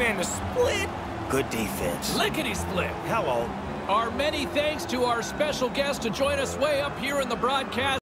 Man, the split. Good defense. Lickety split. Hello. Our many thanks to our special guest to join us way up here in the broadcast.